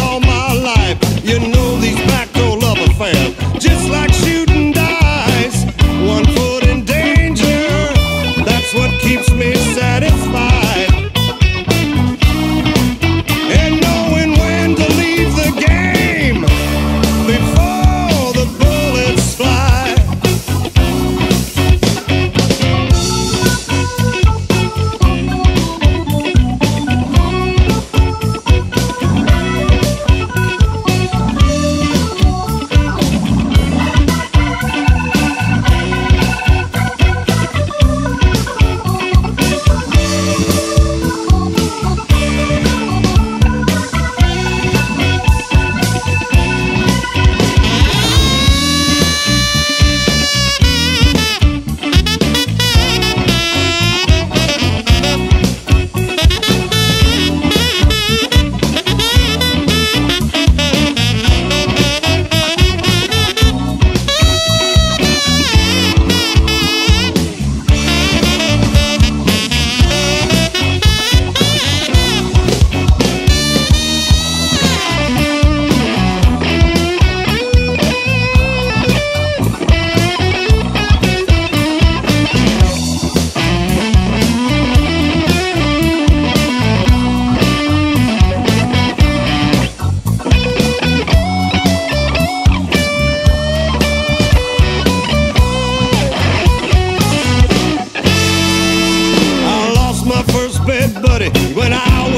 all my life. You know these backdoor love affairs, just like shooting dice. One foot in danger, that's what keeps.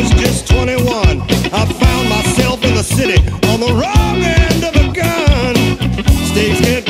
was just 21, I found myself in the city on the wrong end of a gun. States